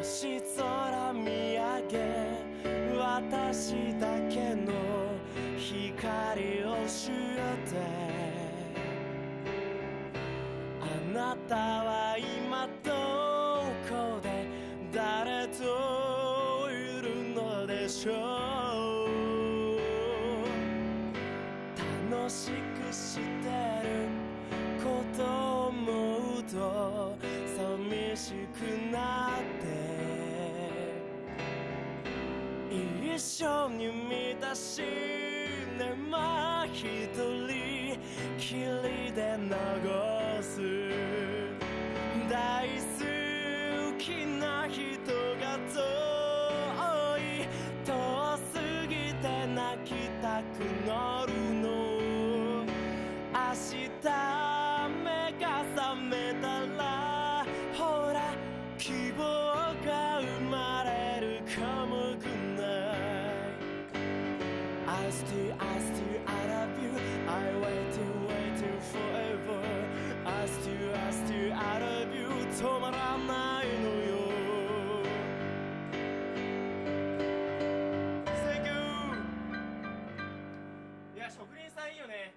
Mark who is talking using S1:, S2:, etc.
S1: 星空見上げ私だけの光を教えてあなたは今どこで誰といるのでしょう？楽しくして。しくなって一緒に見出しねま一人きりで流す。大好きな人が遠い。遠すぎて泣きたくなるの明日目が覚めた。ら I still, I still, I love you I waiting, waiting forever I still, I still, I love you 止まらないのよ Thank you
S2: いや職人さんいいよね